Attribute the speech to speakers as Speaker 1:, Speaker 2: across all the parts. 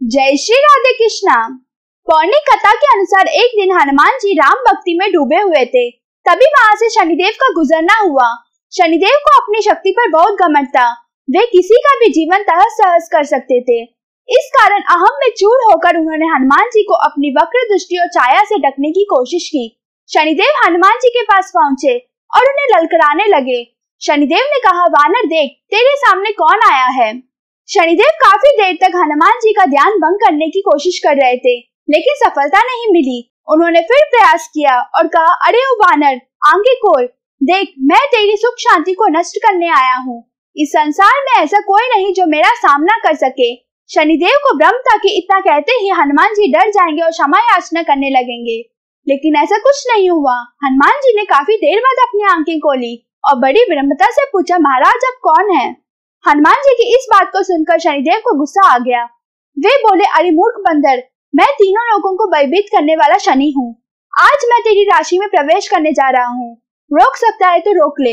Speaker 1: जय श्री राधे कृष्णा। पौराणिक कथा के अनुसार एक दिन हनुमान जी राम भक्ति में डूबे हुए थे। तभी वहाँ से शनिदेव का गुजरना हुआ। शनिदेव को अपनी शक्ति पर बहुत घमंड था वे किसी का भी जीवन तहस सहस कर सकते थे। इस कारण अहम में चूर होकर उन्होंने हनुमान जी को अपनी वक्र दृष्टि और छाया से ढकने की कोशिश की। शनिदेव हनुमान जी के पास पहुँचे और उन्हें ललकराने लगे। शनिदेव ने कहा, वानर देख, तेरे सामने कौन आया है? शनिदेव काफ़ी देर तक हनुमान जी का ध्यान भंग करने की कोशिश कर रहे थे, लेकिन सफलता नहीं मिली। उन्होंने फिर प्रयास किया और कहा, अरे, ओ वानर, आगे खोल देख, मैं तेरी सुख शांति को नष्ट करने आया हूँ। इस संसार में ऐसा कोई नहीं जो मेरा सामना कर सके। शनिदेव को भ्रम था कि इतना कहते ही हनुमान जी डर जाएँगे और क्षमा याचना करने लगेंगे। लेकिन ऐसा कुछ नहीं हुआ। हनुमान जी ने काफ़ी देर बाद अपनी आँखें खोली और बड़ी विनम्रता से पूछा, महाराज अब कौन है? हनुमान जी की इस बात को सुनकर शनिदेव को गुस्सा आ गया। वे बोले, अरे मूर्ख बंदर, मैं तीनों लोगों को भयभीत करने वाला शनि हूँ। आज मैं तेरी राशि में प्रवेश करने जा रहा हूँ। रोक सकता है तो रोक ले।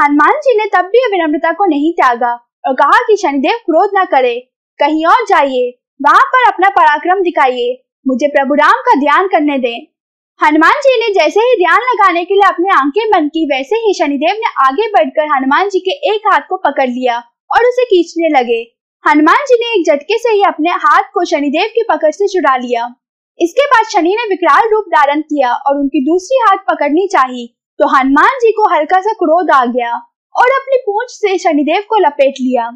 Speaker 1: हनुमान जी ने तब भी विनम्रता को नहीं त्यागा और कहा कि शनिदेव क्रोध न करे। कहीं और जाइए, वहाँ पर अपना पराक्रम दिखाइए। मुझे प्रभु राम का ध्यान करने दें। हनुमान जी ने जैसे ही ध्यान लगाने के लिए अपनी आँखें बंद की, वैसे ही शनिदेव ने आगे बढ़कर हनुमान जी के एक हाथ को पकड़ लिया। और उसे खींचने लगे। हनुमान जी ने एक झटके से ही अपने हाथ को शनिदेव की पकड़ से छुड़ा लिया। इसके बाद शनि ने विकराल रूप धारण किया और उनकी दूसरी हाथ पकड़नी चाहिए तो हनुमान जी को हल्का सा क्रोध आ गया और अपनी पूंछ से शनिदेव को लपेट लिया।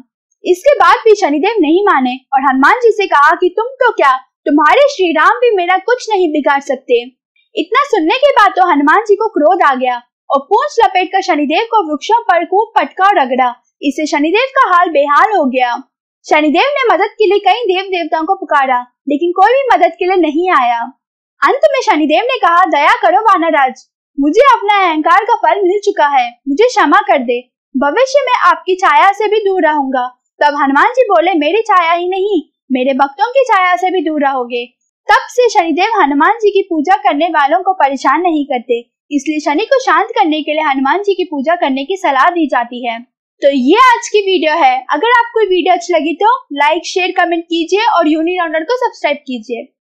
Speaker 1: इसके बाद भी शनिदेव नहीं माने और हनुमान जी से कहा कि, तुम तो क्या? तुम्हारे श्री राम भी मेरा कुछ नहीं बिगाड़ सकते। इतना सुनने के बाद तो हनुमान जी को क्रोध आ गया और पूंछ लपेट कर शनिदेव को वृक्षों पर खूब पटका और रगड़ा। इससे शनिदेव का हाल बेहाल हो गया। शनिदेव ने मदद के लिए कई देव देवताओं को पुकारा, लेकिन कोई भी मदद के लिए नहीं आया। अंत में शनिदेव ने कहा, दया करो वानराज मुझे अपना अहंकार का फल मिल चुका है, मुझे क्षमा कर दे। भविष्य में आपकी छाया से भी दूर रहूँगा। तब हनुमान जी बोले, मेरी छाया ही नहीं, मेरे भक्तों की छाया से भी दूर रहोगे। तब से शनिदेव हनुमान जी की पूजा करने वालों को परेशान नहीं करते, इसलिए शनि को शांत करने के लिए हनुमान जी की पूजा करने की सलाह दी जाती है। तो ये आज की वीडियो है। अगर आपको वीडियो अच्छी लगी तो लाइक शेयर कमेंट कीजिए और यूनिट ऑनर को सब्सक्राइब कीजिए।